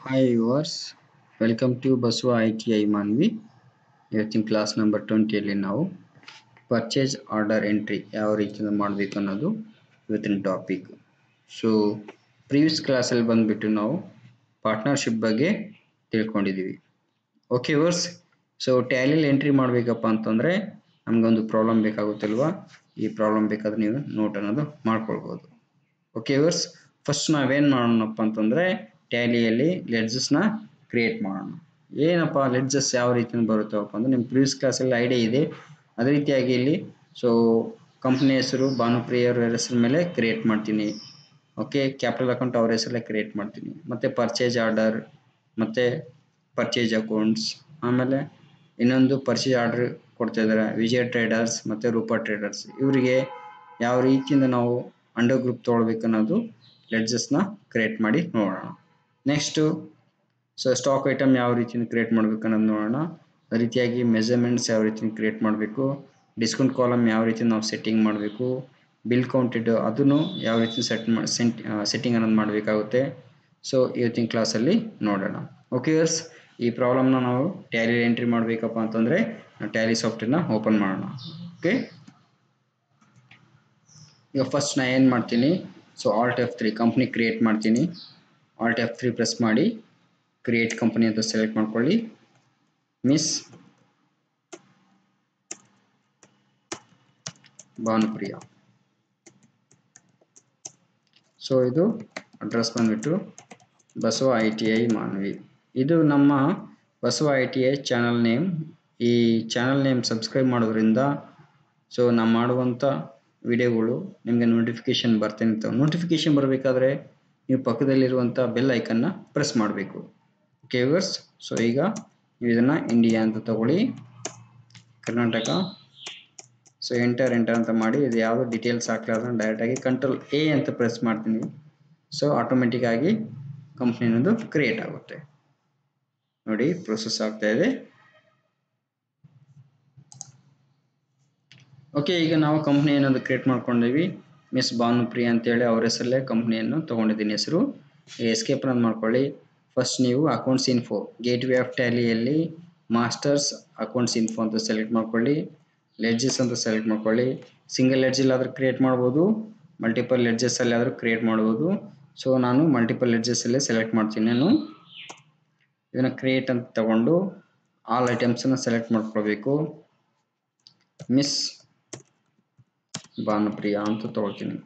Hi viewers, welcome to T I Manvi ಇವತ್ತಿನ class number ಟ್ವೆಂಟಿಯಲ್ಲಿ ನಾವು purchase order entry ಯಾವ ರೀತಿಯಿಂದ ಮಾಡಬೇಕು ಅನ್ನೋದು ಇವತ್ತಿನ ಟಾಪಿಕ್ ಸೊ ಪ್ರೀವಿಯಸ್ ಕ್ಲಾಸಲ್ಲಿ ಬಂದುಬಿಟ್ಟು ನಾವು ಪಾರ್ಟ್ನರ್ಶಿಪ್ ಬಗ್ಗೆ ತಿಳ್ಕೊಂಡಿದ್ದೀವಿ ಓಕೆ ವರ್ಸ್ ಸೊ ಟ್ಯಾಲಿಲಿ ಎಂಟ್ರಿ ಮಾಡಬೇಕಪ್ಪ ಅಂತಂದರೆ ನಮಗೊಂದು ಪ್ರಾಬ್ಲಮ್ ಬೇಕಾಗುತ್ತಲ್ವಾ? ಈ ಪ್ರಾಬ್ಲಮ್ ಬೇಕಾದ್ರೆ ನೀವು ನೋಟ್ ಅನ್ನೋದು ಮಾಡ್ಕೊಳ್ಬೋದು. ಓಕೆ ವರ್ಸ್ ಫಸ್ಟ್ ನಾವೇನು ಮಾಡೋಣಪ್ಪ ಅಂತಂದರೆ ಟ್ಯಾಲಿಯಲ್ಲಿ ಲೆಡ್ಜಸ್ನ ಕ್ರಿಯೇಟ್ ಮಾಡೋಣ. ಏನಪ್ಪ ಲೆಡ್ಜಸ್ ಯಾವ ರೀತಿಯಿಂದ ಬರುತ್ತವಪ್ಪ ಅಂದರೆ ನಿಮ್ಮ ಪ್ರೀವಿಯಸ್ ಕ್ಲಾಸಲ್ಲಿ ಐಡಿಯಾ ಇದೆ. ಅದೇ ರೀತಿಯಾಗಿ ಇಲ್ಲಿ ಸೊ ಕಂಪ್ನಿ ಹೆಸರು ಭಾನುಪ್ರಿಯವ್ರ ಹೆಸರ ಮೇಲೆ ಕ್ರಿಯೇಟ್ ಮಾಡ್ತೀನಿ. ಓಕೆ ಕ್ಯಾಪಿಟಲ್ ಅಕೌಂಟ್ ಅವ್ರ ಹೆಸರಲ್ಲೇ ಕ್ರಿಯೇಟ್ ಮಾಡ್ತೀನಿ. ಮತ್ತು ಪರ್ಚೇಸ್ ಆರ್ಡರ್ ಮತ್ತು ಪರ್ಚೇಸ್ ಅಕೌಂಟ್ಸ್ ಆಮೇಲೆ ಇನ್ನೊಂದು ಪರ್ಚೇಸ್ ಆರ್ಡರ್ ಕೊಡ್ತಾ ಇದ್ದಾರೆ. ವಿಜಯ ಟ್ರೇಡರ್ಸ್ ಮತ್ತು ರೂಪಾ ಟ್ರೇಡರ್ಸ್ ಇವರಿಗೆ ಯಾವ ರೀತಿಯಿಂದ ನಾವು ಅಂಡರ್ ಗ್ರೂಪ್ ತೊಗೊಳ್ಬೇಕು ಅನ್ನೋದು ಲೆಡ್ಜಸ್ನ ಕ್ರಿಯೇಟ್ ಮಾಡಿ ನೋಡೋಣ. ನೆಕ್ಸ್ಟು ಸೊ ಸ್ಟಾಕ್ ಐಟಮ್ ಯಾವ ರೀತಿಯಿಂದ ಕ್ರಿಯೇಟ್ ಮಾಡಬೇಕು ಅನ್ನೋದು ನೋಡೋಣ. ರೀತಿಯಾಗಿ ಮೆಜರ್ಮೆಂಟ್ಸ್ ಯಾವ ರೀತಿ ಕ್ರಿಯೇಟ್ ಮಾಡಬೇಕು. ಡಿಸ್ಕೌಂಟ್ ಕಾಲಮ್ ಯಾವ ರೀತಿ ನಾವು ಸೆಟ್ಟಿಂಗ್ ಮಾಡಬೇಕು. ಬಿಲ್ ಕೌಂಟೆಡ್ ಅದನ್ನು ಯಾವ ರೀತಿ ಸೆಟ್ ಮಾಡಿ ಸೆಂಟ್ ಸೆಟ್ಟಿಂಗ್ ಅನ್ನೋದು ಮಾಡಬೇಕಾಗುತ್ತೆ. ಸೊ ಇವತ್ತಿನ ಕ್ಲಾಸಲ್ಲಿ ನೋಡೋಣ. ಓಕೆ ಯರ್ಸ್ ಈ ಪ್ರಾಬ್ಲಮ್ನ ನಾವು ಟ್ಯಾಲಿ ಎಂಟ್ರಿ ಮಾಡಬೇಕಪ್ಪ ಅಂತಂದರೆ ಟ್ಯಾಲಿ ಸಾಫ್ಟ್ವೇರ್ನ ಓಪನ್ ಮಾಡೋಣ. ಓಕೆ ಈಗ ಫಸ್ಟ್ ನಾ ಏನು ಮಾಡ್ತೀನಿ? So alt F three company create ಮಾಡ್ತೀನಿ. ಆಲ್ಟ್ ಎಫ್ ತ್ರೀ ಪ್ರೆಸ್ ಮಾಡಿ ಕ್ರಿಯೇಟ್ ಕಂಪನಿ ಅಂತ ಸೆಲೆಕ್ಟ್ ಮಾಡ್ಕೊಳ್ಳಿ. ಮಿಸ್ ಭಾನುಪ್ರಿಯ ಸೊ ಇದು ಅಡ್ರೆಸ್ ಬಂದ್ಬಿಟ್ಟು Basava I T I Manvi ಇದು ನಮ್ಮ Basava I T I channel name ಈ ಚಾನಲ್ ನೇಮ್ ಸಬ್ಸ್ಕ್ರೈಬ್ ಮಾಡೋದ್ರಿಂದ ಸೊ ನಾವು ಮಾಡುವಂಥ ವಿಡಿಯೋಗಳು ನಿಮಗೆ ನೋಟಿಫಿಕೇಶನ್ ಬರ್ತೇನೆ ನೋಟಿಫಿಕೇಶನ್ ಬರಬೇಕಾದ್ರೆ ನೀವು ಪಕ್ಕದಲ್ಲಿರುವಂಥ ಬೆಲ್ ಐಕನ್ನ ಪ್ರೆಸ್ ಮಾಡಬೇಕು. ಓಕೆ ವರ್ಸ್ ಸೊ ಈಗ ನೀವು ಇದನ್ನು ಇಂಡಿಯಾ ಅಂತ ತಗೊಳ್ಳಿ. ಕರ್ನಾಟಕ. ಸೊ ಎಂಟರ್ ಎಂಟರ್ ಅಂತ ಮಾಡಿ ಇದು ಯಾವುದು ಡೀಟೇಲ್ಸ್ ಹಾಕ್ಲಾರ್ದು ಡೈರೆಕ್ಟಾಗಿ ಕಂಟ್ರೋಲ್ ಎ ಅಂತ ಪ್ರೆಸ್ ಮಾಡ್ತೀನಿ. ಸೊ ಆಟೋಮೆಟಿಕ್ ಆಗಿ ಕಂಪ್ನಿ ಅನ್ನೋದು ಕ್ರಿಯೇಟ್ ಆಗುತ್ತೆ. ನೋಡಿ ಪ್ರೊಸೆಸ್ ಆಗ್ತಾ ಇದೆ. ಓಕೆ ಈಗ ನಾವು ಕಂಪ್ನಿ ಅನ್ನೋದು ಕ್ರಿಯೇಟ್ ಮಾಡ್ಕೊಂಡಿವಿ. ಮಿಸ್ ಭಾನುಪ್ರಿಯ ಅಂತೇಳಿ ಅವ್ರ ಹೆಸರಲ್ಲೇ ಕಂಪ್ನಿಯನ್ನು ತೊಗೊಂಡಿದ್ದೀನಿ ಹೆಸರು. ಎಸ್ಕೇಪ್ ರನ್ ಮಾಡ್ಕೊಳ್ಳಿ. ಫಸ್ಟ್ ನೀವು accounts info gateway of ಟ್ಯಾಲಿಯಲ್ಲಿ ಮಾಸ್ಟರ್ಸ್ ಅಕೌಂಟ್ಸ್ ಇನ್ಫೋ ಅಂತ ಸೆಲೆಕ್ಟ್ ಮಾಡ್ಕೊಳ್ಳಿ. ಲೆಡ್ಜಸ್ ಅಂತ ಸೆಲೆಕ್ಟ್ ಮಾಡ್ಕೊಳ್ಳಿ. ಸಿಂಗಲ್ ಲೆಡ್ಜಲ್ಲಿ ಆದರೂ ಕ್ರಿಯೇಟ್ ಮಾಡ್ಬೋದು. ಮಲ್ಟಿಪಲ್ ಲೆಡ್ಜಸ್ಸಲ್ಲಿ ಆದರೂ ಕ್ರಿಯೇಟ್ ಮಾಡ್ಬೋದು. ಸೊ ನಾನು ಮಲ್ಟಿಪಲ್ ಲೆಡ್ಜಸ್ಸಲ್ಲೇ ಸೆಲೆಕ್ಟ್ ಮಾಡ್ತೀನಿ ನಾನು. ಇದನ್ನು ಕ್ರಿಯೇಟ್ ಅಂತ ತಗೊಂಡು ಆಲ್ ಐಟಮ್ಸನ್ನು ಸೆಲೆಕ್ಟ್ ಮಾಡ್ಕೊಳ್ಬೇಕು. ಮಿಸ್ ಭಾನುಪ್ರಿಯ ಅಂತ ತೊಗೊಳ್ತೀನಿ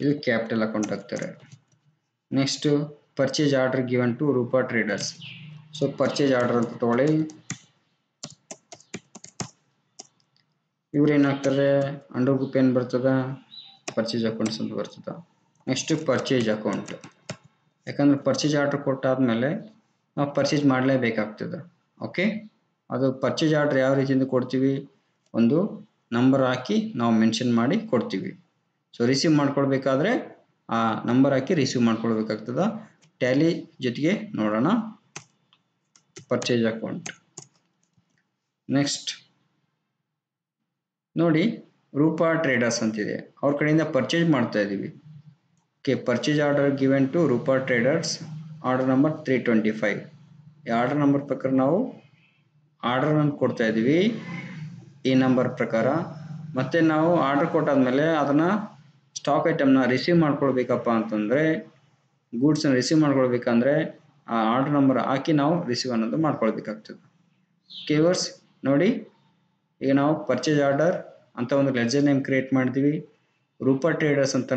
ಇದು ಕ್ಯಾಪಿಟಲ್ ಅಕೌಂಟ್ ಹಾಕ್ತಾರೆ next purchase order given to Rupa traders so purchase order ಅಂತ ತಗೊಳ್ಳಿ ಇವ್ರು ಏನಾಗ್ತಾರೆ ಅಂಡರ್ ಗ್ರೂಪ್ ಏನು ಬರ್ತದ? ಪರ್ಚೇಸ್ ಅಕೌಂಟ್ಸ್ ಅಂತ ಬರ್ತದ. ನೆಕ್ಸ್ಟ್ ಪರ್ಚೇಸ್ ಅಕೌಂಟ್ ಯಾಕಂದ್ರೆ ಪರ್ಚೇಸ್ ಆರ್ಡರ್ ಕೊಟ್ಟಾದ್ಮೇಲೆ ನಾವು ಪರ್ಚೇಸ್ ಮಾಡಲೇಬೇಕಾಗ್ತದೆ. ಓಕೆ ಅದು ಪರ್ಚೇಸ್ ಆರ್ಡರ್ ಯಾವ ರೀತಿಯಿಂದ ಕೊಡ್ತೀವಿ? ಒಂದು ನಂಬರ್ ಹಾಕಿ ನಾವು ಮೆನ್ಷನ್ ಮಾಡಿ ಕೊಡ್ತೀವಿ. ಸೊ ರಿಸೀವ್ ಮಾಡ್ಕೊಳ್ಬೇಕಾದ್ರೆ ಆ ನಂಬರ್ ಹಾಕಿ ರಿಸೀವ್ ಮಾಡ್ಕೊಳ್ಬೇಕಾಗ್ತದ ಟ್ಯಾಲಿ ಜೊತೆಗೆ ನೋಡೋಣ. ಪರ್ಚೇಸ್ ಅಕೌಂಟ್ ನೆಕ್ಸ್ಟ್ ನೋಡಿ, ರೂಪಾ ಟ್ರೇಡರ್ಸ್ ಅಂತಿದೆ. ಅವ್ರ ಕಡೆಯಿಂದ ಪರ್ಚೇಸ್ ಮಾಡ್ತಾ ಇದ್ದೀವಿ okay purchase order given to Rupa traders order number three twenty five ಈ ಆರ್ಡರ್ ನಂಬರ್ ಪ್ರಕಾರ ನಾವು ಆರ್ಡರ್ನ ಕೊಡ್ತಾ ಇದ್ದೀವಿ. ಈ ನಂಬರ್ ಪ್ರಕಾರ. ಮತ್ತು ನಾವು ಆರ್ಡರ್ ಕೊಟ್ಟಾದ್ಮೇಲೆ ಅದನ್ನು ಸ್ಟಾಕ್ ಐಟಮ್ನ ರಿಸೀವ್ ಮಾಡ್ಕೊಳ್ಬೇಕಪ್ಪ ಅಂತಂದರೆ ಗೂಡ್ಸನ್ನ ರಿಸೀವ್ ಮಾಡ್ಕೊಳ್ಬೇಕಂದ್ರೆ, ಆ ಆರ್ಡರ್ ನಂಬರ್ ಹಾಕಿ ನಾವು ರಿಸೀವ್ ಅನ್ನೋದು ಮಾಡ್ಕೊಳ್ಬೇಕಾಗ್ತದೆ. ಕೇವರ್ಸ್ ನೋಡಿ. ಈಗ ನಾವು ಪರ್ಚೇಸ್ ಆರ್ಡರ್ ಅಂತ ಒಂದು ಲೆಜರ್ ನೇಮ್ ಕ್ರಿಯೇಟ್ ಮಾಡಿದ್ವಿ ರೂಪಾ ಟ್ರೇಡರ್ಸ್ ಅಂತ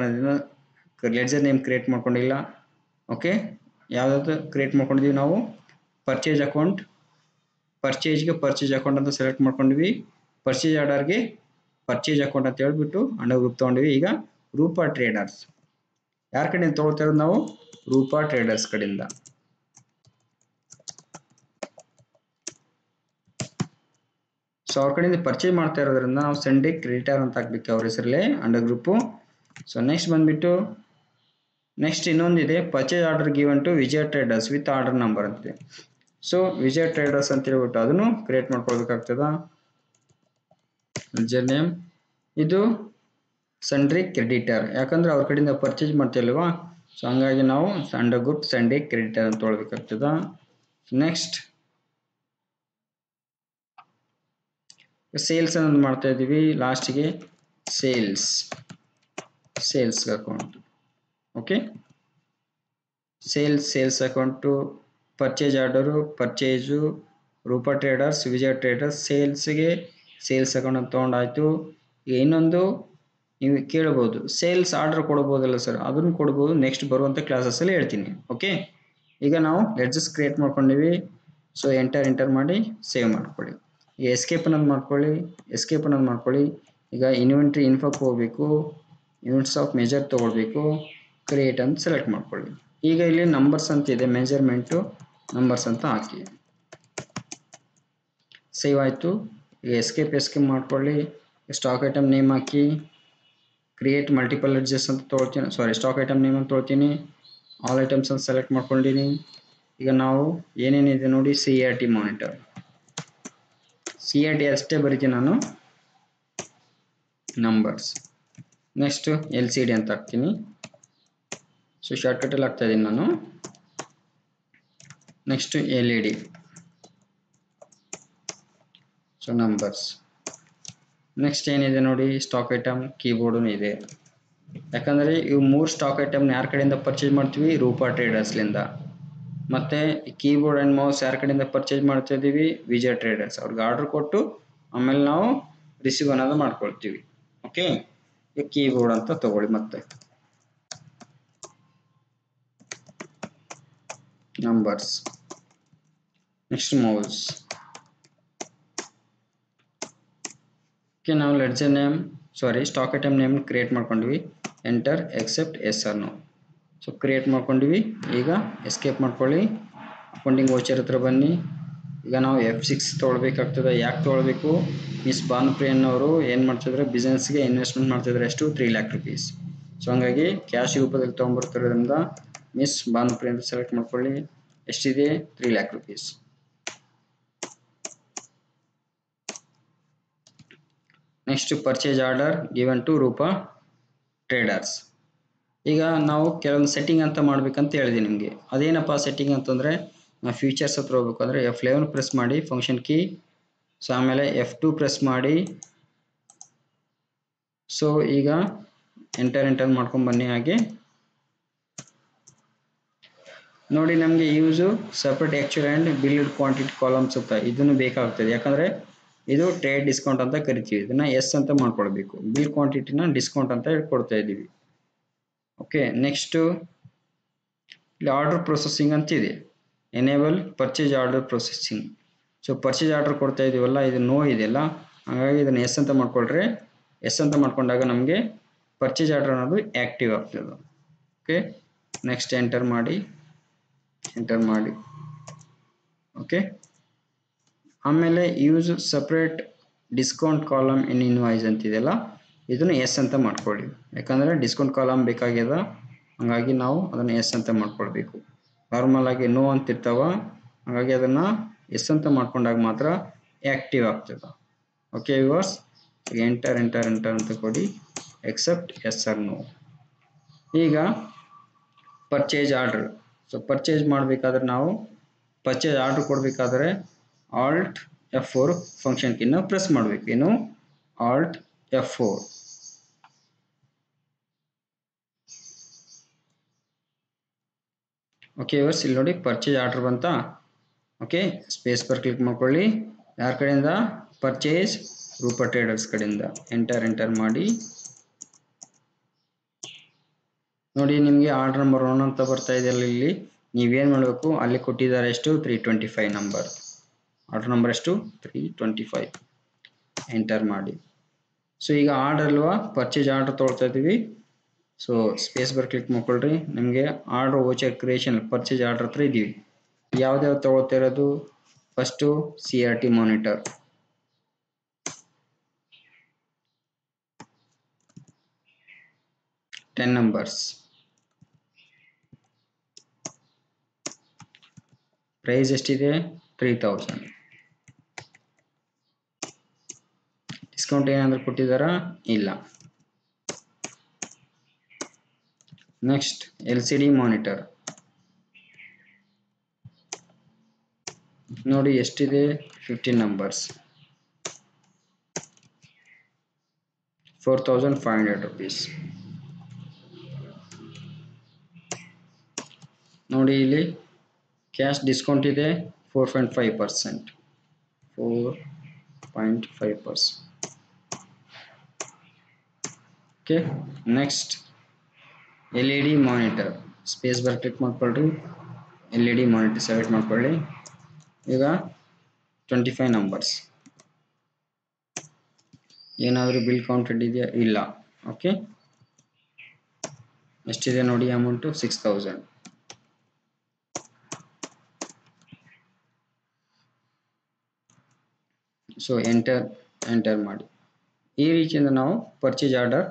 ಲೆಜರ್ ನೇಮ್ ಕ್ರಿಯೇಟ್ ಮಾಡ್ಕೊಂಡಿಲ್ಲ. ಓಕೆ ಯಾವುದಾದ್ರು ಕ್ರಿಯೇಟ್ ಮಾಡ್ಕೊಂಡಿದ್ದೀವಿ ನಾವು. ಪರ್ಚೇಸ್ ಅಕೌಂಟ್ ಪರ್ಚೇಜ್ಗೆ ಪರ್ಚೇಜ್ ಅಕೌಂಟ್ ಅಂತ ಸೆಲೆಕ್ಟ್ ಮಾಡ್ಕೊಂಡ್ವಿ. ಪರ್ಚೇಜ್ ಆರ್ಡರ್ಗೆ ಪರ್ಚೇಜ್ ಅಕೌಂಟ್ ಅಂತ ಹೇಳ್ಬಿಟ್ಟು ಅಂಡರ್ ಗ್ರೂಪ್ ತೊಗೊಂಡ್ವಿ. ಈಗ ರೂಪಾ ಟ್ರೇಡರ್ಸ್ ಯಾರ ಕಡೆಯಿಂದ ತೊಗೊಳ್ತಾ ಇರೋದು ನಾವು? ರೂಪಾ ಟ್ರೇಡರ್ಸ್ ಕಡೆಯಿಂದ. ಸೊ ಅವ್ರ ಕಡೆಯಿಂದ ಪರ್ಚೇಸ್ ಮಾಡ್ತಾ ಇರೋದ್ರಿಂದ ನಾವು ಸಂಡೇ ಕ್ರೆಡಿಟರ್ ಅಂತ ಹಾಕ್ಬೇಕು ಅವ್ರ ಹೆಸರಲ್ಲೇ ಅಂಡರ್ ಗ್ರೂಪು ಸೊ ನೆಕ್ಸ್ಟ್ ಬಂದ್ಬಿಟ್ಟು ನೆಕ್ಸ್ಟ್ ಇನ್ನೊಂದಿದೆ. Purchase order given to Vijaya traders with order number ಅಂತಿದೆ. ಸೊ ವಿಜಯ ಟ್ರೇಡರ್ಸ್ ಅಂತ ಹೇಳ್ಬಿಟ್ಟು ಅದನ್ನು ಕ್ರಿಯೇಟ್ ಮಾಡ್ಕೊಳ್ಬೇಕಾಗ್ತದ? ಯೂಸರ್ ನೇಮ್ ಇದು ಸಂಡ್ರಿ ಕ್ರೆಡಿಟರ್ ಯಾಕಂದ್ರೆ ಅವ್ರ ಕಡೆಯಿಂದ ಪರ್ಚೇಸ್ ಮಾಡ್ತಿಲ್ವಾ? ಸೊ ಹಂಗಾಗಿ ನಾವು ಸಂಡ ಗ್ರೂಪ್ ಸಂಡೇ ಕ್ರೆಡಿಟರ್ ಅಂತ ತೊಗೊಳ್ಬೇಕಾಗ್ತದ. ನೆಕ್ಸ್ಟ್ ಸೇಲ್ಸ್ ಅನ್ನೋದು ಮಾಡ್ತಾ ಇದ್ದೀವಿ ಲಾಸ್ಟಿಗೆ sales sales account okay sales sales account purchase order purchase Rupa traders Vijaya traders ಸೇಲ್ಸ್ಗೆ sales account ಅಂತ ತೊಗೊಂಡಾಯ್ತು. ಈಗ ಇನ್ನೊಂದು ನೀವು ಕೇಳ್ಬೋದು ಸೇಲ್ಸ್ ಆರ್ಡರ್ ಕೊಡ್ಬೋದಲ್ಲ ಸರ್ ಅದನ್ನು ಕೊಡ್ಬೋದು ನೆಕ್ಸ್ಟ್ ಬರುವಂಥ ಕ್ಲಾಸಸ್ಸಲ್ಲಿ ಹೇಳ್ತೀನಿ ಓಕೆ ಈಗ ನಾವು ಲೆಡ್ಜಸ್ ಕ್ರಿಯೇಟ್ ಮಾಡ್ಕೊಂಡಿವಿ. ಸೊ ಎಂಟರ್ ಎಂಟರ್ ಮಾಡಿ ಸೇವ್ ಮಾಡ್ಕೊಳ್ಳಿ. ಈಗ ಎಸ್ಕೇಪ್ ಅನ್ನೋದು ಮಾಡ್ಕೊಳ್ಳಿ ಎಸ್ಕೇಪ್ ಅನ್ನೋದು ಮಾಡ್ಕೊಳ್ಳಿ. ಈಗ ಇನ್ವೆಂಟ್ರಿ ಇನ್ಫೋಕ್ ಹೋಗಬೇಕು ಯೂನಿಟ್ಸ್ ಆಫ್ ಮೆಜರ್ ತೊಗೊಳ್ಬೇಕು ಕ್ರಿಯೇಟ್ ಅಂತ ಸೆಲೆಕ್ಟ್ ಮಾಡ್ಕೊಳ್ಳಿ. ಈಗ ಇಲ್ಲಿ ನಂಬರ್ಸ್ ಅಂತ ಇದೆ ಮೆಜರ್ಮೆಂಟು ನಂಬರ್ಸ್ ಅಂತ ಹಾಕಿ. ಸೇವ್ ಆಯಿತು. ಈಗ ಎಸ್ಕೇಪ್ ಎಸ್ಕೇಪ್ ಮಾಡ್ಕೊಳ್ಳಿ. ಸ್ಟಾಕ್ ಐಟಮ್ ನೇಮ್ ಹಾಕಿ. ಕ್ರಿಯೇಟ್ ಮಲ್ಟಿಪಲ್ ಅಡ್ಜಸ್ ಅಂತ ತೊಗೊಳ್ತೀನಿ ಸಾರಿ ಸ್ಟಾಕ್ ಐಟಮ್ ನೇಮ್ ಅಂತ ತೊಗೊಳ್ತೀನಿ ಆಲ್ ಐಟಮ್ಸ್ ಅಂತ ಸೆಲೆಕ್ಟ್ ಮಾಡ್ಕೊಂಡಿನಿ. ಈಗ ನಾವು ಏನೇನಿದೆ ನೋಡಿ C R T monitor C R T ಅಷ್ಟೇ ಬರೀತೀನಿ ನಾನು. Numbers next L C D ಅಂತ ಹಾಕ್ತೀನಿ. ಸೊ ಶಾರ್ಟ್ಕಟಲ್ಲಿ ಹಾಕ್ತಾ ಇದ್ದೀನಿ ನಾನು. Next L E D so numbers next ಏನಿದೆ ನೋಡಿ? ಸ್ಟಾಕ್ ಐಟಮ್ ಕೀಬೋರ್ಡು ಇದೆ. ಯಾಕಂದರೆ ಇವು ಮೂರು ಸ್ಟಾಕ್ ಐಟಮ್ನ ಯಾರ ಕಡೆಯಿಂದ ಪರ್ಚೇಸ್ ಮಾಡ್ತೀವಿ? ರೂಪಾ ಟ್ರೇಡರ್ಸ್ಲಿಂದ ಮತ್ತೆ ಕೀಬೋರ್ಡ್ ಆ್ಯಂಡ್ ಮೌಸ್ ಯಾರ ಕಡೆಯಿಂದ ಪರ್ಚೇಸ್ ಮಾಡ್ತಾ ಇದ್ದೀವಿ ವಿಜಯ್ ಟ್ರೇಡರ್ಸ್ ಅವ್ರಿಗೆ ಆರ್ಡರ್ ಕೊಟ್ಟು ಆಮೇಲೆ ನಾವು ರಿಸೀವ್ ಅನ್ನೋದು ಮಾಡ್ಕೊಳ್ತೀವಿ. ಓಕೆ ಈ ಕೀಬೋರ್ಡ್ ಅಂತ ತಗೊಳ್ಳಿ ಮತ್ತೆ. ನಂಬರ್ಸ್ ನೆಕ್ಸ್ಟ್ ಮೌಸ್ ಓಕೆ ನಾವು ledger name sorry stock item name create ಮಾಡ್ಕೊಂಡ್ವಿ. Enter accept yes or no so create ಮಾಡ್ಕೊಂಡ್ವಿ. ಈಗ ಎಸ್ಕೇಪ್ ಮಾಡ್ಕೊಳ್ಳಿ. ಅಕೌಂಟಿಂಗ್ ವೋಚರ್ ಹತ್ರ ಬನ್ನಿ. ಈಗ ನಾವು ಎಫ್ ಸಿಕ್ಸ್ ತೊಗೊಳ್ಬೇಕಾಗ್ತದೆ. ಯಾಕೆ ತೊಗೊಳ್ಬೇಕು? ಮಿಸ್ ಭಾನುಪ್ರಿಯನ್ನವರು ಏನು ಮಾಡ್ತಿದ್ರು? ಬಿಸ್ನೆಸ್ಗೆ ಇನ್ವೆಸ್ಟ್ಮೆಂಟ್ ಮಾಡ್ತಿದ್ರು ಎಷ್ಟು ತ್ರೀ ಲ್ಯಾಕ್ ರುಪೀಸ್ ಸೊ ಹಂಗಾಗಿ ಕ್ಯಾಶ್ ರೂಪದಲ್ಲಿ ತೊಗೊಂಬರ್ತಿರೋದ್ರಿಂದ ಮಿಸ್ ಭಾನುಪ್ರಿಯ ಅಂತ ಸೆಲೆಕ್ಟ್ ಮಾಡ್ಕೊಳ್ಳಿ. ಎಷ್ಟಿದೆ? Three lakh rupees next purchase order given to Rupa traders ಈಗ ನಾವು ಕೆಲವೊಂದು ಸೆಟ್ಟಿಂಗ್ ಅಂತ ಮಾಡ್ಬೇಕಂತ ಹೇಳಿದೆ ನಿಮಗೆ. ಅದೇನಪ್ಪ ಸೆಟ್ಟಿಂಗ್ ಅಂತಂದರೆ ನಾವು ಫ್ಯೂಚರ್ಸ್ ಹತ್ರ ಹೋಗ್ಬೇಕು ಅಂದರೆ ಎಫ್ ಲೆವೆನ್ ಪ್ರೆಸ್ ಮಾಡಿ ಫಂಕ್ಷನ್ ಕೀ ಸೊ ಆಮೇಲೆ ಎಫ್ ಟು ಪ್ರೆಸ್ ಮಾಡಿ. ಸೊ ಈಗ ಎಂಟರ್ ಎಂಟರ್ ಮಾಡ್ಕೊಂಡು ಬನ್ನಿ ಹಾಗೆ. ನೋಡಿ ನಮಗೆ use separate actual and billed quantity columns ಅಂತ ಇದನ್ನು ಬೇಕಾಗ್ತದೆ. ಯಾಕಂದರೆ ಇದು ಟ್ರೇಡ್ ಡಿಸ್ಕೌಂಟ್ ಅಂತ ಕರಿತೀವಿ. ಇದನ್ನ ಎಸ್ ಅಂತ ಮಾಡ್ಕೊಳ್ಬೇಕು. ಬಿಲ್ ಕ್ವಾಂಟಿಟಿನ ಡಿಸ್ಕೌಂಟ್ ಅಂತ ಹೇಳ್ಕೊಡ್ತಾ ಇದ್ದೀವಿ ಓಕೆ ನೆಕ್ಸ್ಟು ಇಲ್ಲಿ ಆರ್ಡರ್ ಪ್ರೊಸೆಸಿಂಗ್ ಅಂತ ಇದೆ. Enable purchase order processing so purchase order ಕೊಡ್ತಾ ಇದೀವಲ್ಲ, ಇದು ನೋ ಇದೆಯಲ್ಲ ಹಾಗಾಗಿ ಇದನ್ನು ಎಸ್ ಅಂತ ಮಾಡ್ಕೊಳ್ರೆ. ಎಸ್ ಅಂತ ಮಾಡ್ಕೊಂಡಾಗ ನಮಗೆ ಪರ್ಚೇಸ್ ಆರ್ಡರ್ ಅನ್ನೋದು ಆ್ಯಕ್ಟಿವ್ ಆಗ್ತದೆ. ಓಕೆ ನೆಕ್ಸ್ಟ್ ಎಂಟರ್ ಮಾಡಿ ಎಂಟರ್ ಮಾಡಿ. ಓಕೆ ಆಮೇಲೆ use separate discount column in invoice ಅಂತಿದೆಯಲ್ಲ, ಇದನ್ನು ಎಸ್ ಅಂತ ಮಾಡ್ಕೊಳ್ಳಿ. ಯಾಕಂದರೆ ಡಿಸ್ಕೌಂಟ್ ಕಾಲಮ್ ಬೇಕಾಗ್ಯದ, ಹಾಗಾಗಿ ನಾವು ಅದನ್ನು ಎಸ್ ಅಂತ ಮಾಡ್ಕೊಳ್ಬೇಕು. ನಾರ್ಮಲ್ ಆಗಿ ನೋ ಅಂತಿರ್ತಾವ, ಹಾಗಾಗಿ ಅದನ್ನು ಎಸ್ ಅಂತ ಮಾಡ್ಕೊಂಡಾಗ ಮಾತ್ರ ಆ್ಯಕ್ಟಿವ್ ಆಗ್ತದೆ. Okay viewers enter enter enter ಅಂತ ಕೊಡಿ. ಎಕ್ಸೆಪ್ಟ್ ಎಸ್ ಆರ್ ನೋ ಈಗ ಪರ್ಚೇಸ್ ಆರ್ಡ್ರ್ ಸೊ ಪರ್ಚೇಸ್ ಮಾಡಬೇಕಾದ್ರೆ ನಾವು ಪರ್ಚೇಸ್ ಆರ್ಡ್ರ್ ಕೊಡಬೇಕಾದ್ರೆ ಆಲ್ಟ್ ಎಫ್ ಫೋರ್ ಫಂಕ್ಷನ್ ಕಿನ್ನ ಪ್ರೆಸ್ ಮಾಡಬೇಕು. ಏನು? Alt F four okay yours ಇಲ್ಲಿ ನೋಡಿ ಪರ್ಚೇಸ್ ಆರ್ಡರ್ ಬಂತಾ? ಓಕೆ ಸ್ಪೇಸ್ ಪರ್ ಕ್ಲಿಕ್ ಮಾಡ್ಕೊಳ್ಳಿ. ಯಾರ ಕಡೆಯಿಂದ? ಪರ್ಚೇಸ್ ರೂಪ ಟ್ರೇಡರ್ಸ್ ಕಡೆಯಿಂದ. ಎಂಟರ್ ಎಂಟರ್ ಮಾಡಿ. ನೋಡಿ, ನಿಮಗೆ ಆರ್ಡರ್ ನಂಬರ್ ಒನ್ ಅಂತ ಬರ್ತಾ ಇದೆಯಲ್ಲ ಇಲ್ಲಿ. ನೀವೇನು ಮಾಡಬೇಕು? ಅಲ್ಲಿ ಕೊಟ್ಟಿದ್ದಾರೆ ಎಷ್ಟು? Three twenty five number order number ಎಷ್ಟು ತ್ರೀ ಟ್ವೆಂಟಿ ಫೈವ್ ಎಂಟರ್ ಮಾಡಿ. ಸೊ ಈಗ ಆರ್ಡರ್ ಅಲ್ವಾ? ಪರ್ಚೇಸ್ ಆರ್ಡರ್ ತೊಗೊಳ್ತಾ ಇದ್ದೀವಿ ಸೊ ಸ್ಪೇಸ್ ಬರ್ ಕ್ಲಿಕ್ ಮಾಡ್ಕೊಳ್ರಿ. ನಿಮಗೆ order voucher creation purchase order ಹತ್ರ ಇದ್ದೀವಿ ಯಾವ್ದ್ಯಾವ್ದು ತೊಗೊಳ್ತಾ ಇರೋದು? First C R T monitor ten numbers price ಎಷ್ಟಿದೆ? ತ್ರೀ ತೌಸಂಡ್ ಡಿಸ್ಕೌಂಟ್ ಏನಾದರೂ ಕೊಟ್ಟಿದ್ದಾರಾ? ಇಲ್ಲ. Next L C D monitor ನೋಡಿ, ಎಷ್ಟಿದೆ? Fifteen numbers four thousand five hundred rupees ನೋಡಿ, ಇಲ್ಲಿ ಕ್ಯಾಶ್ ಡಿಸ್ಕೌಂಟ್ ಇದೆ four point five percent four point five percent okay next L E D monitor space bar click ಮಾಡ್ಕೊಳ್ರಿ. L E D monitor select ಮಾಡ್ಕೊಳ್ಳಿ ಈಗ twenty five numbers ಏನಾದರೂ bill counted ಇದೆಯಾ? ಇಲ್ಲ. Okay ಎಷ್ಟಿದೆ ನೋಡಿ amount six thousand so enter enter ಮಾಡಿ. ಈ ರೀತಿಯಿಂದ ನಾವು ಪರ್ಚೇಸ್ ಆರ್ಡರ್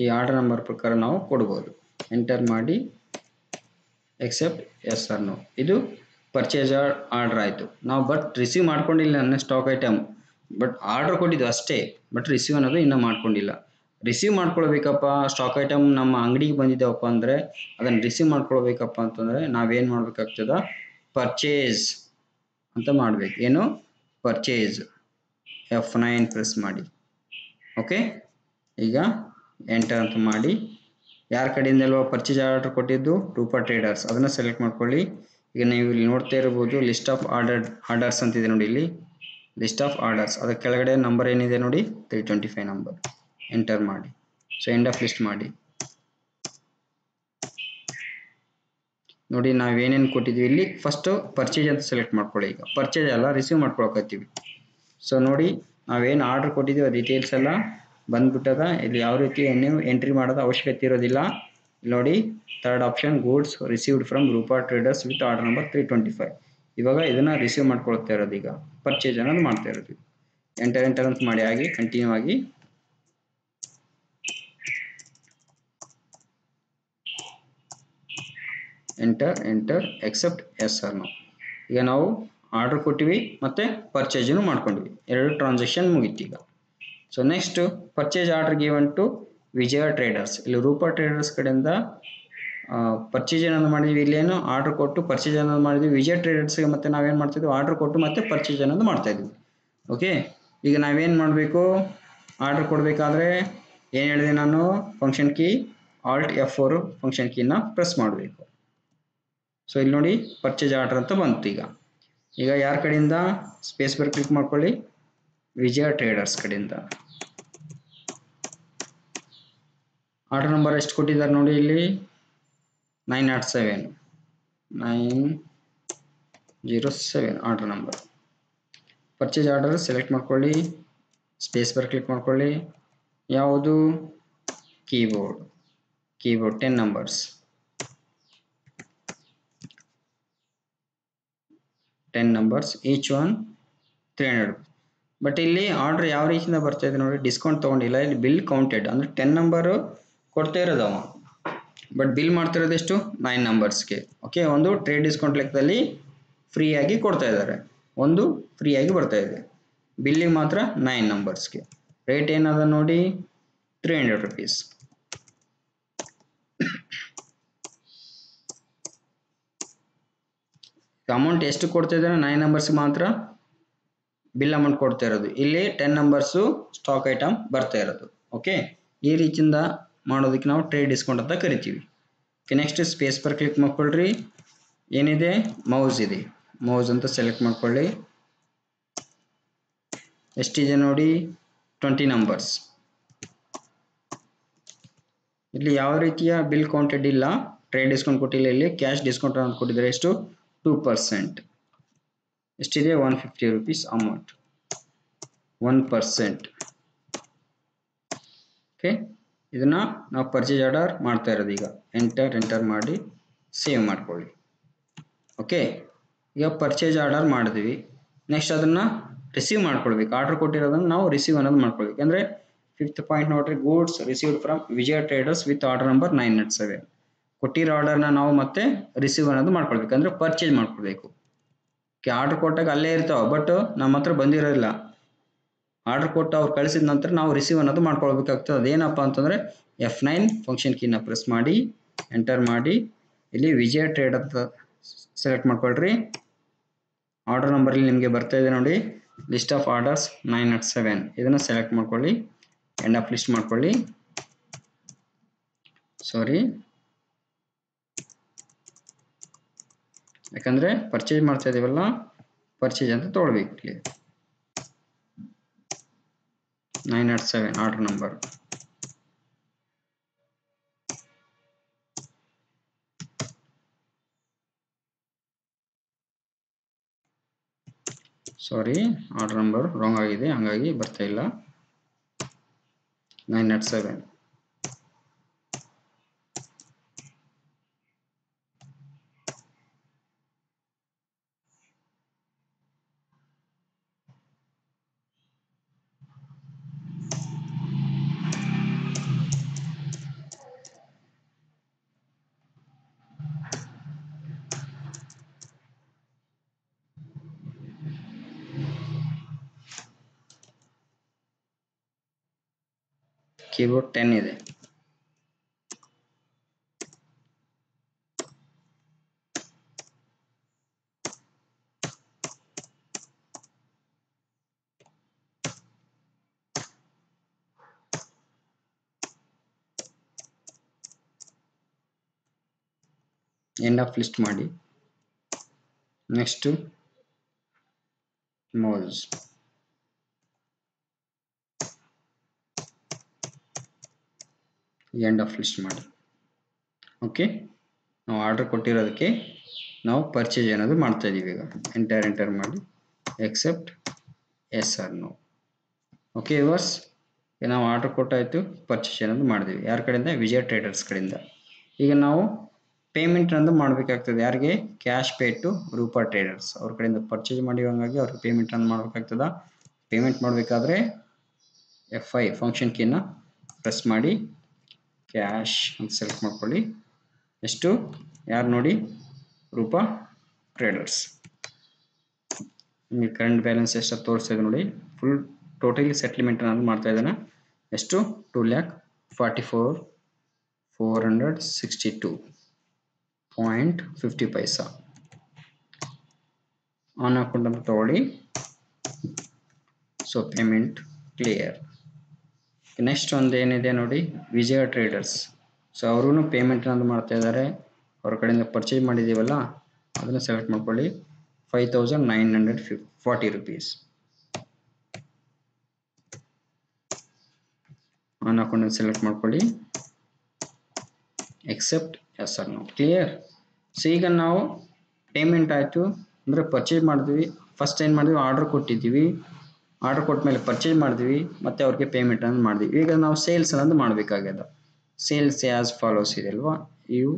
ಈ ಆರ್ಡರ್ ನಂಬರ್ ಪ್ರಕಾರ ನಾವು ಕೊಡ್ಬೋದು. ಎಂಟರ್ ಮಾಡಿ ಎಕ್ಸೆಪ್ಟ್ ಎಸ್ ಆರ್ ನೋ ಇದು ಪರ್ಚೇಸ್ ಆರ್ಡರ್ ಆಯಿತು. ನಾವು ಬಟ್ ರಿಸೀವ್ ಮಾಡ್ಕೊಂಡಿಲ್ಲ ನನ್ನ ಸ್ಟಾಕ್ ಐಟಮ್ ಬಟ್ ಆರ್ಡರ್ ಕೊಟ್ಟಿದ್ದು ಅಷ್ಟೇ. ಬಟ್ ರಿಸೀವ್ ಅನ್ನೋದು ಇನ್ನೂ ಮಾಡ್ಕೊಂಡಿಲ್ಲ. ರಿಸೀವ್ ಮಾಡ್ಕೊಳ್ಬೇಕಪ್ಪ ಸ್ಟಾಕ್ ಐಟಮ್ ನಮ್ಮ ಅಂಗಡಿಗೆ ಬಂದಿದ್ದೇವಪ್ಪ ಅಂದರೆ ಅದನ್ನು ರಿಸೀವ್ ಮಾಡ್ಕೊಳ್ಬೇಕಪ್ಪ ಅಂತಂದರೆ ನಾವೇನು ಮಾಡಬೇಕಾಗ್ತದ? ಪರ್ಚೇಸ್ ಅಂತ ಮಾಡಬೇಕು. ಏನು? ಪರ್ಚೇಸ್ ಎಫ್ ನೈನ್ ಪ್ರೆಸ್ ಮಾಡಿ. ಓಕೆ ಈಗ ಎಂಟರ್ ಅಂತ ಮಾಡಿ. ಯಾರ ಕಡೆಯಿಂದ ಪರ್ಚೇಸ್ ಆರ್ಡರ್ ಕೊಟ್ಟಿದ್ದು ರೂಪಾ ಟ್ರೇಡರ್ಸ್ ಅದನ್ನು ಸೆಲೆಕ್ಟ್ ಮಾಡ್ಕೊಳ್ಳಿ. ಈಗ ನೀವು ಇಲ್ಲಿ ನೋಡ್ತಾ ಇರ್ಬೋದು ಲಿಸ್ಟ್ ಆಫ್ ಆರ್ಡರ್ ಆರ್ಡರ್ಸ್ ಅಂತಿದೆ ನೋಡಿ ಇಲ್ಲಿ. ಲಿಸ್ಟ್ ಆಫ್ ಆರ್ಡರ್ಸ್ ಅದರ ಕೆಳಗಡೆ ನಂಬರ್ ಏನಿದೆ ನೋಡಿ? Three twenty five number enter ಮಾಡಿ. ಸೊ ಎಂಡ್ ಆಫ್ ಲಿಸ್ಟ್ ಮಾಡಿ. ನೋಡಿ ನಾವೇನೇನು ಕೊಟ್ಟಿದ್ವಿ ಇಲ್ಲಿ? ಫಸ್ಟು ಪರ್ಚೇಜ್ ಅಂತ ಸೆಲೆಕ್ಟ್ ಮಾಡ್ಕೊಳ್ಳಿ ಈಗ. ಪರ್ಚೇಸ್ ಎಲ್ಲ ರಿಸೀವ್ ಮಾಡ್ಕೊಳಕತ್ತೀವಿ. ಸೊ ನೋಡಿ, ನಾವೇನು ಆರ್ಡರ್ ಕೊಟ್ಟಿದ್ದೀವಿ ಡೀಟೇಲ್ಸ್ ಎಲ್ಲ ಬಂದ್ಬಿಟ್ಟದ. ಇಲ್ಲಿ ಯಾವ ರೀತಿ ನೀವು ಎಂಟ್ರಿ ಮಾಡೋದು ಅವಶ್ಯಕತೆ ಇರೋದಿಲ್ಲ. ನೋಡಿ third option goods received from Rupa traders with order number three twenty five ಇವಾಗ ಇದನ್ನ ರಿಸೀವ್ ಮಾಡ್ಕೊಳ್ತಾ ಇರೋದು ಈಗ. ಪರ್ಚೇಸ್ ಅನ್ನೋದು ಮಾಡ್ತಾ ಇರೋದು ಎಂಟರ್ ಎಂಟರ್ ಅಂತ ಮಾಡಿ. ಆಗಿ ಕಂಟಿನ್ಯೂ ಆಗಿ. Enter enter accept yes or no ಈಗ ನಾವು ಆರ್ಡರ್ ಕೊಟ್ಟಿವಿ, ಮತ್ತೆ ಪರ್ಚೇಜನ್ನು ಮಾಡ್ಕೊಂಡ್ವಿ. ಎರಡು ಟ್ರಾನ್ಸಾಕ್ಷನ್ ಮುಗೀತು ಈಗ. So next purchase order given to Vijaya traders ಇಲ್ಲಿ ರೂಪಾ ಟ್ರೇಡರ್ಸ್ ಕಡೆಯಿಂದ ಪರ್ಚೇಸ್ ಏನನ್ನು ಮಾಡಿದ್ವಿ? ಇಲ್ಲೇನು ಆರ್ಡರ್ ಕೊಟ್ಟು ಪರ್ಚೇಸ್ ಅನ್ನೋದು ಮಾಡಿದ್ವಿ? ವಿಜಯ ಟ್ರೇಡರ್ಸ್ಗೆ ಮತ್ತೆ ನಾವೇನು ಮಾಡ್ತಿದ್ವಿ? ಆರ್ಡರ್ ಕೊಟ್ಟು ಮತ್ತೆ ಪರ್ಚೇಸ್ ಅನ್ನೋದು ಮಾಡ್ತಾ ಇದ್ವಿ. ಓಕೆ ಈಗ ನಾವೇನು ಮಾಡಬೇಕು? ಆರ್ಡರ್ ಕೊಡಬೇಕಾದ್ರೆ ಏನು ಹೇಳಿದೆ ನಾನು? Function key alt F four function ಕೀನ press ಮಾಡಬೇಕು. ಸೊ ಇಲ್ಲಿ ನೋಡಿ ಪರ್ಚೇಸ್ ಆರ್ಡರ್ ಅಂತ ಬಂತು ಈಗ. ಈಗ ಯಾರ ಕಡೆಯಿಂದ? ಸ್ಪೇಸ್ ಬರ್ ಕ್ಲಿಕ್ ಮಾಡ್ಕೊಳ್ಳಿ. ವಿಜಯ ಟ್ರೇಡರ್ಸ್ ಕಡೆಯಿಂದ. ಆರ್ಡರ್ ನಂಬರ್ ಎಷ್ಟು ಕೊಟ್ಟಿದ್ದಾರೆ ನೋಡಿ ಇಲ್ಲಿ. Nine nought seven nine zero seven order number purchase order select ಮಾಡ್ಕೊಳ್ಳಿ. ಸ್ಪೇಸ್ ಬರ್ ಕ್ಲಿಕ್ ಮಾಡ್ಕೊಳ್ಳಿ. ಯಾವುದು? Keyboard keyboard ten numbers ten numbers each one three hundred but ಇಲ್ಲಿ ಆರ್ಡರ್ ಯಾವ ರೀತಿಯಿಂದ ಬರ್ತಾ ಇದೆ ನೋಡಿ ಡಿಸ್ಕೌಂಟ್ ತೊಗೊಂಡಿಲ್ಲ. ಇಲ್ಲಿ ಬಿಲ್ ಕೌಂಟೆಡ್ ಅಂದರೆ ಟೆನ್ ನಂಬರು ಕೊಡ್ತಾ ಇರೋದು ಅವ. ಬಟ್ ಬಿಲ್ ಮಾಡ್ತಿರೋದು ಎಷ್ಟು? ನೈನ್ ನಂಬರ್ಸ್ಗೆ ಓಕೆ ಒಂದು ಟ್ರೇಡ್ ಡಿಸ್ಕೌಂಟ್ ಲೆಕ್ಕದಲ್ಲಿ ಫ್ರೀಯಾಗಿ ಕೊಡ್ತಾ ಇದ್ದಾರೆ. ಒಂದು ಫ್ರೀಯಾಗಿ ಬರ್ತಾ ಇದೆ. ಬಿಲ್ಲಿಗೆ ಮಾತ್ರ ನೈನ್ ನಂಬರ್ಸ್ಗೆ ರೇಟ್ ಏನದ ನೋಡಿ? ತ್ರೀ ಹಂಡ್ರೆಡ್ ರುಪೀಸ್ ಅಮೌಂಟ್ ಎಷ್ಟು ಕೊಡ್ತಾ ಇದ್ದಾರೆ? ನೈನ್ ನಂಬರ್ಸ್ ಮಾತ್ರ ಬಿಲ್ ಅಮೌಂಟ್ ಕೊಡ್ತಾ ಇರೋದು. ಇಲ್ಲಿ ಟೆನ್ ನಂಬರ್ಸು ಸ್ಟಾಕ್ ಐಟಮ್ ಬರ್ತಾ ಇರೋದು. ಓಕೆ ಈ ರೀತಿಯಿಂದ ಮಾಡೋದಕ್ಕೆ ನಾವು ಟ್ರೇಡ್ ಡಿಸ್ಕೌಂಟ್ ಅಂತ ಕರಿತೀವಿ. Okay next space bar click ಮಾಡ್ಕೊಳ್ರಿ. ಏನಿದೆ? ಮೌಸ್ ಇದೆ. ಮೌಸ್ ಅಂತ ಸೆಲೆಕ್ಟ್ ಮಾಡ್ಕೊಳ್ಳಿ. ಎಷ್ಟಿದೆ ನೋಡಿ? ಟ್ವೆಂಟಿ ನಂಬರ್ಸ್ ಇಲ್ಲಿ ಯಾವ ರೀತಿಯ ಬಿಲ್ ಕೌಂಟೆಡ್ ಇಲ್ಲ ಟ್ರೇಡ್ ಡಿಸ್ಕೌಂಟ್ ಕೊಟ್ಟಿಲ್ಲ, ಇಲ್ಲಿ ಕ್ಯಾಶ್ ಡಿಸ್ಕೌಂಟ್ ಅಂತ ಕೊಟ್ಟಿದ್ದಾರೆ ಎಷ್ಟು? ಟೂ ಪರ್ಸೆಂಟ್ ಎಷ್ಟಿದೆ? One fifty rupees amount one percent okay ಇದನ್ನ ನಾವು ಪರ್ಚೇಸ್ ಆರ್ಡರ್ ಮಾಡ್ತಾ ಇರೋದು ಈಗ. ಎಂಟರ್ ಎಂಟರ್ ಮಾಡಿ ಸೇವ್ ಮಾಡ್ಕೊಳ್ಳಿ. ಓಕೆ ಈಗ ಪರ್ಚೇಸ್ ಆರ್ಡರ್ ಮಾಡಿದ್ವಿ. ನೆಕ್ಸ್ಟ್ ಅದನ್ನು ರಿಸೀವ್ ಮಾಡ್ಕೊಳ್ಬೇಕು. ಆರ್ಡರ್ ಕೊಟ್ಟಿರೋದನ್ನು ನಾವು ರಿಸೀವ್ ಅನ್ನೋದು ಮಾಡ್ಕೊಳ್ಬೇಕು. ಅಂದರೆ ಫಿಫ್ತ್ ಪಾಯಿಂಟ್ ನೋಡ್ರಿ goods received from Vijaya traders with order number nine not seven ಕೊಟ್ಟಿರೋ ಆರ್ಡರ್ನ ನಾವು ಮತ್ತೆ ರಿಸೀವ್ ಅನ್ನೋದು ಮಾಡ್ಕೊಳ್ಬೇಕು. ಅಂದರೆ ಪರ್ಚೇಸ್ ಮಾಡ್ಕೊಳ್ಬೇಕು. ಆರ್ಡರ್ ಕೊಟ್ಟಾಗ ಅಲ್ಲೇ ಇರ್ತಾವೆ ಬಟ್ ನಮ್ಮ ಹತ್ರ ಬಂದಿರೋದಿಲ್ಲ. ಆರ್ಡರ್ ಕೊಟ್ಟು ಅವ್ರು ಕಳಿಸಿದ ನಂತರ ನಾವು ರಿಸೀವ್ ಅನ್ನೋದು ಮಾಡ್ಕೊಳ್ಬೇಕಾಗ್ತದೆ. ಅದೇನಪ್ಪ ಅಂತಂದರೆ ಎಫ್ ನೈನ್ ಫಂಕ್ಷನ್ ಕೀನ ಪ್ರೆಸ್ ಮಾಡಿ ಎಂಟರ್ ಮಾಡಿ, ಇಲ್ಲಿ ವಿಜಯ ಟ್ರೇಡ್ ಅಂತ ಸೆಲೆಕ್ಟ್ ಮಾಡ್ಕೊಳ್ರಿ. ಆರ್ಡರ್ ನಂಬರಲ್ಲಿ ನಿಮಗೆ ಬರ್ತಾ ಇದೆ ನೋಡಿ. List of orders nine not seven ಇದನ್ನು ಸೆಲೆಕ್ಟ್ ಮಾಡ್ಕೊಳ್ಳಿ. ಎಂಡ್ ಆಫ್ ಲಿಸ್ಟ್ ಮಾಡ್ಕೊಳ್ಳಿ. ಸಾರಿ ಯಾಕಂದರೆ ಪರ್ಚೇಸ್ ಮಾಡ್ತಾ ಇದೀವಲ್ಲ ಪರ್ಚೇಸ್ ಅಂತ ತೊಗೊಳ್ಬೇಕು ಇಲ್ಲಿ. Nine nought seven order number sorry order number wrong ಆಗಿದೆ, ಹಂಗಾಗಿ ಬರ್ತಾ ಇಲ್ಲ. Nine nought seven keyboard ten ಇದೆ. ಎಂಡ್ ಆಫ್ ಲಿಸ್ಟ್ ಮಾಡಿ. Next moles end of list ಮಾಡಿ. ಓಕೆ ನಾವು ಆರ್ಡರ್ ಕೊಟ್ಟಿರೋದಕ್ಕೆ ನಾವು ಪರ್ಚೇಸ್ ಏನಾದರೂ ಮಾಡ್ತಾ ಇದ್ದೀವಿ ಈಗ. ಎಂಟರ್ ಎಂಟರ್ ಮಾಡಿ. Accept yes or no okay viewers ನಾವು ಆರ್ಡರ್ ಕೊಟ್ಟಾಯಿತು ಪರ್ಚೇಸ್ ಏನಾದರೂ ಮಾಡಿದ್ವಿ. ಯಾರ ಕಡೆಯಿಂದ? ವಿಜಯ ಟ್ರೇಡರ್ಸ್ ಕಡೆಯಿಂದ. ಈಗ ನಾವು ಪೇಮೆಂಟ್ ಅನ್ನೋದು ಮಾಡಬೇಕಾಗ್ತದೆ. ಯಾರಿಗೆ? Cash pay to Rupa traders ಅವ್ರ ಕಡೆಯಿಂದ ಪರ್ಚೇಸ್ ಮಾಡಿರೋಂಗಾಗಿ ಅವ್ರಿಗೆ ಪೇಮೆಂಟ್ ಅನ್ನು ಮಾಡಬೇಕಾಗ್ತದ. ಪೇಮೆಂಟ್ ಮಾಡಬೇಕಾದ್ರೆ ಎಫ್ ಐ ಫಂಕ್ಷನ್ ಕೀನ ಪ್ರೆಸ್ ಮಾಡಿ. ಕ್ಯಾಶ್ ಅಂತ ಸೆಲೆಕ್ಟ್ ಮಾಡ್ಕೊಳ್ಳಿ. ಎಷ್ಟು ಯಾರು ನೋಡಿ? ರೂಪಾ ಟ್ರೇಡರ್ಸ್ ನಿಮಗೆ ಕರೆಂಟ್ ಬ್ಯಾಲೆನ್ಸ್ ಎಷ್ಟು ತೋರಿಸ್ತಾ ಇದೆ ನೋಡಿ. ಫುಲ್ ಟೋಟಲಿ ಸೆಟ್ಲ್ಮೆಂಟ್ ನಾನು ಮಾಡ್ತಾ ಇದ್ದಾನೆ. ಎಷ್ಟು two lakh forty four four hundred sixty two point fifty paisa on ಅಂತ ತಗೊಳ್ಳಿ. ಸೊ ಪೇಮೆಂಟ್ ಕ್ಲಿಯರ್ ನೆಕ್ಸ್ಟ್ ಒಂದು ಏನಿದೆ ನೋಡಿ, ವಿಜಯ ಟ್ರೇಡರ್ಸ್ ಸೊ ಅವರು ಪೇಮೆಂಟ್ ಅನ್ನೋದು ಮಾಡ್ತಾ ಇದ್ದಾರೆ ಅವ್ರ ಕಡೆಯಿಂದ ಪರ್ಚೇಸ್ ಮಾಡಿದ್ದೀವಲ್ಲ ಅದನ್ನು ಸೆಲೆಕ್ಟ್ ಮಾಡ್ಕೊಳ್ಳಿ. Five thousand nine hundred fif forty rupees on account select ಮಾಡ್ಕೊಳ್ಳಿ. Accept yes or no clear so ಈಗ ನಾವು ಪೇಮೆಂಟ್ ಆಯಿತು, ಅಂದರೆ ಪರ್ಚೇಸ್ ಮಾಡಿದ್ವಿ. ಫಸ್ಟ್ ಏನು ಮಾಡಿದ್ವಿ? ಆರ್ಡರ್ ಕೊಟ್ಟಿದ್ದೀವಿ. ಆರ್ಡರ್ ಕೊಟ್ಟ ಮೇಲೆ ಪರ್ಚೇಸ್ ಮಾಡಿದ್ವಿ, ಮತ್ತು ಅವ್ರಿಗೆ ಪೇಮೆಂಟ್ ಅನ್ನು ಮಾಡಿದ್ವಿ. ಈಗ ನಾವು ಸೇಲ್ಸ್ ಅನ್ನೋದು ಮಾಡಬೇಕಾಗ್ಯದ. ಸೇಲ್ಸ್ ಆಸ್ ಫಾಲೋಸ್ ಇದೆ ಅಲ್ವಾ? ಇವು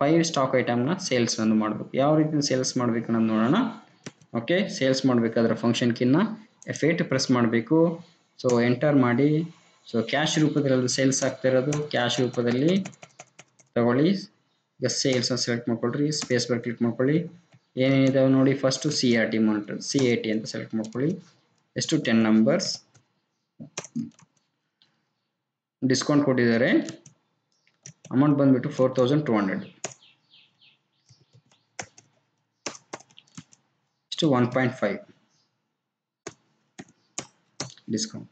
ಫೈವ್ ಸ್ಟಾಕ್ ಐಟಮ್ನ ಸೇಲ್ಸ್ ಅನ್ನು ಮಾಡಬೇಕು. ಯಾವ ರೀತಿ ಸೇಲ್ಸ್ ಮಾಡಬೇಕು ಅನ್ನೋದು ನೋಡೋಣ. ಓಕೆ ಸೇಲ್ಸ್ ಮಾಡಬೇಕಾದ್ರೆ ಫಂಕ್ಷನ್ ಕಿನ್ನ ಎಫ್ ಏಟ್ ಪ್ರೆಸ್ ಮಾಡಬೇಕು. ಸೊ ಎಂಟರ್ ಮಾಡಿ. ಸೊ ಕ್ಯಾಶ್ ರೂಪದಲ್ಲಿ ಸೇಲ್ಸ್ ಆಗ್ತಾ ಇರೋದು. ಕ್ಯಾಶ್ ರೂಪದಲ್ಲಿ ತಗೊಳ್ಳಿ. ಈಗ ಸೇಲ್ಸ್ ಸೆಲೆಕ್ಟ್ ಮಾಡ್ಕೊಳ್ರಿ. ಸ್ಪೇಸ್ ಬರ್ ಕ್ಲಿಕ್ ಮಾಡ್ಕೊಳ್ಳಿ. ಏನೇನಿದಾವೆ ನೋಡಿ? First C R T monitor C A T ಅಂತ ಸೆಲೆಕ್ಟ್ ಮಾಡ್ಕೊಳ್ಳಿ. ಎಷ್ಟು ಟೆನ್ ನಂಬರ್ಸ್ ಡಿಸ್ಕೌಂಟ್ ಕೊಟ್ಟಿದ್ದಾರೆ. ಅಮೌಂಟ್ ಬಂದ್ಬಿಟ್ಟು ಫೋರ್ ತೌಸಂಡ್ ಟು ಹಂಡ್ರೆಡ್ ಇಷ್ಟು one point five discount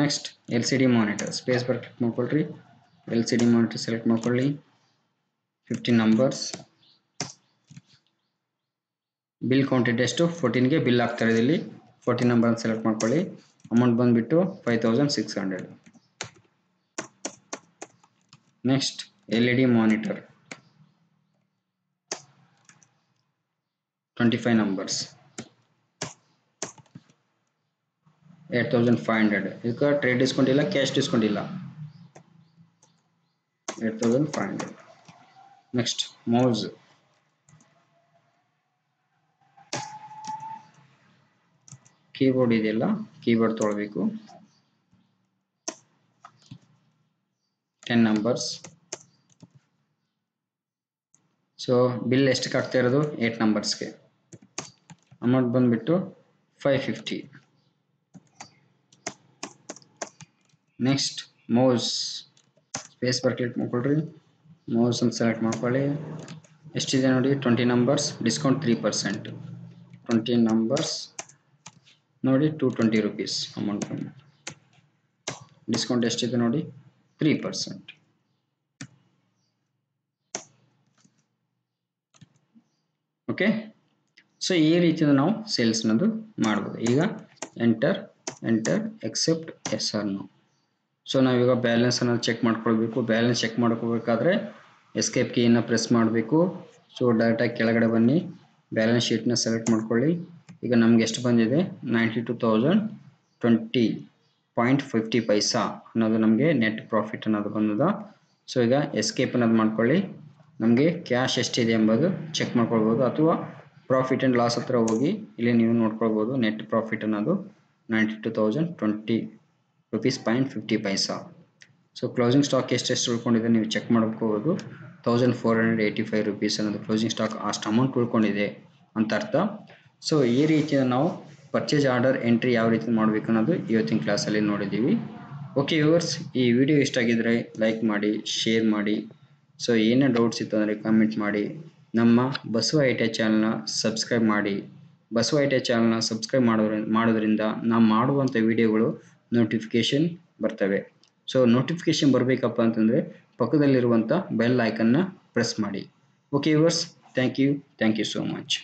next L C D monitor space bar click ಮಾಡ್ಕೊಳ್ರಿ. L C D monitor select ಮಾಡ್ಕೊಳ್ಳಿ. Fifteen numbers bill counted ಎಷ್ಟು ಫೋರ್ಟೀನ್ಗೆ ಬಿಲ್ ಆಗ್ತಾ ಇದೆ ಇಲ್ಲಿ. ಫೋರ್ಟೀನ್ ನಂಬರ್ ಸೆಲೆಕ್ಟ್ ಮಾಡ್ಕೊಳ್ಳಿ. ಅಮೌಂಟ್ ಬಂದ್ಬಿಟ್ಟು five thousand six hundred next L E D monitor twenty five numbers eight thousand five hundred ಇದಕ್ಕೆ ಟ್ರೇಡ್ ಡಿಸ್ಕೌಂಟ್ ಇಲ್ಲ ಕ್ಯಾಶ್ ಡಿಸ್ಕೌಂಟ್ ಇಲ್ಲ. Eight thousand five hundred next mouse keyboard ಇದೆಯಲ್ಲ? Keyboard ತೊಗೊಳ್ಬೇಕು. Ten numbers so bill ಎಷ್ಟಕ್ಕೆ ಆಗ್ತಾ ಇರೋದು? Eight ನಂಬರ್ಸ್ಗೆ amount ಬಂದ್ಬಿಟ್ಟು five fifty next mouse space bar click ಮಾಡ್ಕೊಳ್ರಿ. ಮೌಸ್ ಅಂತ ಸೆಲೆಕ್ಟ್ ಮಾಡ್ಕೊಳ್ಳಿ. ಎಷ್ಟಿದೆ ನೋಡಿ? Twenty numbers discount three percent twenty numbers ನೋಡಿ two twenty rupees amount discount ಎಷ್ಟಿದೆ ನೋಡಿ ತ್ರೀ ಪರ್ಸೆಂಟ್ ಓಕೆ ಸೊ ಈ ರೀತಿಯಿಂದ ನಾವು ಸೇಲ್ಸ್ ಅನ್ನೋದು ಮಾಡ್ಬೋದು. ಈಗ enter enter accept yes or no so ನಾವೀಗ ಬ್ಯಾಲೆನ್ಸ್ ಅನ್ನೋದು ಚೆಕ್ ಮಾಡ್ಕೊಳ್ಬೇಕು. ಬ್ಯಾಲೆನ್ಸ್ ಚೆಕ್ ಮಾಡ್ಕೋಬೇಕಾದ್ರೆ ಎಸ್ಕೇಪ್ ಕೀನ ಪ್ರೆಸ್ ಮಾಡಬೇಕು. ಸೊ ಡೈರೆಕ್ಟಾಗಿ ಕೆಳಗಡೆ ಬನ್ನಿ. ಬ್ಯಾಲೆನ್ಸ್ ಶೀಟ್ನ ಸೆಲೆಕ್ಟ್ ಮಾಡ್ಕೊಳ್ಳಿ. ಈಗ ನಮ್ಗೆ ಎಷ್ಟು ಬಂದಿದೆ? Ninety two thousand twenty point fifty paisa ಅನ್ನೋದು ನಮಗೆ ನೆಟ್ ಪ್ರಾಫಿಟ್ ಅನ್ನೋದು ಬಂದದ. ಸೊ ಈಗ ಎಸ್ಕೇಪ್ ಅನ್ನೋದು ಮಾಡ್ಕೊಳ್ಳಿ. ನಮಗೆ ಕ್ಯಾಶ್ ಎಷ್ಟಿದೆ ಎಂಬುದು ಚೆಕ್ ಮಾಡ್ಕೊಳ್ಬೋದು. ಅಥವಾ ಪ್ರಾಫಿಟ್ ಆ್ಯಂಡ್ ಲಾಸ್ ಹತ್ರ ಹೋಗಿ ಇಲ್ಲಿ ನೀವು ನೋಡ್ಕೊಳ್ಬೋದು ನೆಟ್ ಪ್ರಾಫಿಟ್ ಅನ್ನೋದು ninety two thousand twenty rupees point fifty paisa so closing stock ಎಷ್ಟೆಷ್ಟು ಉಳ್ಕೊಂಡಿದೆ ನೀವು ಚೆಕ್ ಮಾಡ್ಕೋಬೋದು thousand four hundred eighty five rupees ಅನ್ನೋದು ಕ್ಲೋಸಿಂಗ್ ಸ್ಟಾಕ್ ಅಷ್ಟು ಅಮೌಂಟ್ ಉಳ್ಕೊಂಡಿದೆ ಅಂತ ಅರ್ಥ. ಸೊ ಈ ರೀತಿ ನಾವು ಪರ್ಚೇಸ್ ಆರ್ಡರ್ ಎಂಟ್ರಿ ಯಾವ ರೀತಿ ಮಾಡಬೇಕು ಅನ್ನೋದು ಇವತ್ತಿನ ಕ್ಲಾಸಲ್ಲಿ ನೋಡಿದ್ದೀವಿ. ಓಕೆ ವ್ಯೂವರ್ಸ್ ಈ ವಿಡಿಯೋ ಇಷ್ಟ ಆಗಿದ್ರೆ ಲೈಕ್ ಮಾಡಿ ಶೇರ್ ಮಾಡಿ. ಸೊ ಏನೇ ಡೌಟ್ಸ್ ಇತ್ತು ಅಂದರೆ ಕಮೆಂಟ್ ಮಾಡಿ. ನಮ್ಮ ಬಸವ ಐ ಟಿ ಚಾನಲ್ನ ಸಬ್ಸ್ಕ್ರೈಬ್ ಮಾಡಿ. ಬಸವ ಐ ಟಿ ಚಾನಲ್ನ ಸಬ್ಸ್ಕ್ರೈಬ್ ಮಾಡೋದ್ರಿಂದ ಮಾಡೋದ್ರಿಂದ ನಾವು ಮಾಡುವಂಥ ವಿಡಿಯೋಗಳು ನೋಟಿಫಿಕೇಷನ್ ಬರ್ತವೆ. ಸೊ ನೋಟಿಫಿಕೇಷನ್ ಬರಬೇಕಪ್ಪ ಅಂತಂದರೆ ಪಕ್ಕದಲ್ಲಿರುವಂಥ ಬೆಲ್ ಐಕನ್ನ ಪ್ರೆಸ್ ಮಾಡಿ. Okay viewers thank you thank you so much